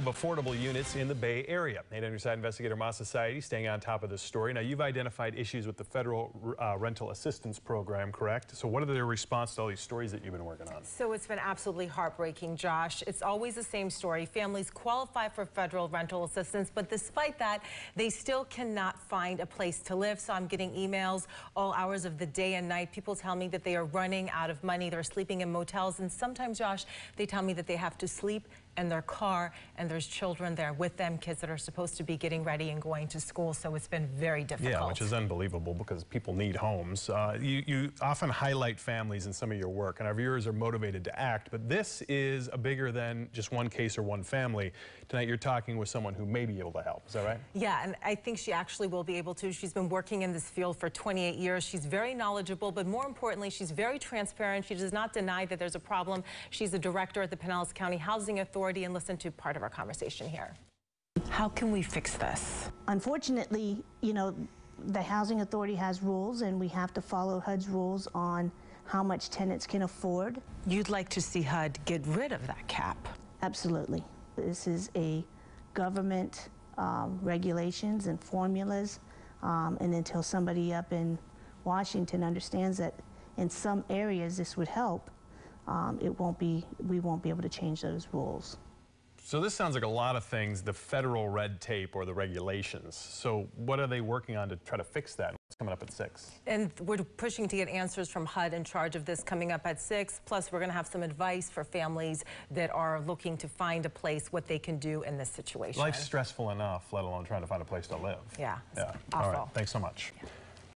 of affordable units in the Bay Area. 8 on your side investigator Mahsa Saeidi staying on top of this story. Now, you've identified issues with the federal uh, rental assistance program, correct? So what are their response to all these stories that you've been working on? So it's been absolutely heartbreaking, Josh. It's always the same story. Families qualify for federal rental assistance, but despite that, they still cannot find a place to live. So I'm getting emails all hours of the day and night. People tell me that they are running out of money. They're sleeping in motels. And sometimes, Josh, they tell me that they have to sleep in their car and there's children there with them, kids that are supposed to be getting ready and going to school. So it's been very difficult. Yeah, which is unbelievable because people need homes. Uh, you, you often highlight families in some of your work and our viewers are motivated to act, but this is a bigger than just one case or one family. Tonight you're talking with someone who may be able to help. Is that right? Yeah, and I think she actually will be able to. She's been working in this field for 28 years. She's very knowledgeable, but more importantly, she's very transparent. She does not deny that there's a problem. She's the director at the Pinellas County Housing Authority Authority and listen to part of our conversation here. How can we fix this? Unfortunately, you know, the Housing Authority has rules and we have to follow HUD's rules on how much tenants can afford. You'd like to see HUD get rid of that cap? Absolutely. This is a government um, regulations and formulas um, and until somebody up in Washington understands that in some areas this would help, um, it won't be, we won't be able to change those rules. So this sounds like a lot of things, the federal red tape or the regulations. So what are they working on to try to fix that? It's coming up at 6. And we're pushing to get answers from HUD in charge of this coming up at 6. Plus, we're going to have some advice for families that are looking to find a place, what they can do in this situation. Life's stressful enough, let alone trying to find a place to live. Yeah. Yeah. Awful. All right. Thanks so much. Yeah.